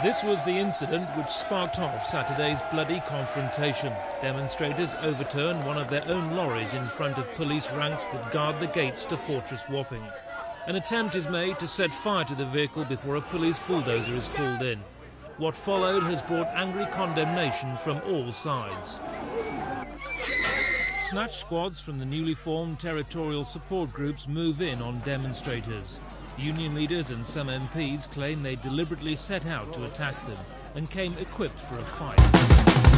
This was the incident which sparked off Saturday's bloody confrontation. Demonstrators overturned one of their own lorries in front of police ranks that guard the gates to Fortress Wapping. An attempt is made to set fire to the vehicle before a police bulldozer is called in. What followed has brought angry condemnation from all sides. Snatch squads from the newly formed territorial support groups move in on demonstrators. Union leaders and some MPs claim they deliberately set out to attack them and came equipped for a fight.